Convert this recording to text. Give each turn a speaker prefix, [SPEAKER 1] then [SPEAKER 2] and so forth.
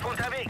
[SPEAKER 1] vous avez